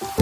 you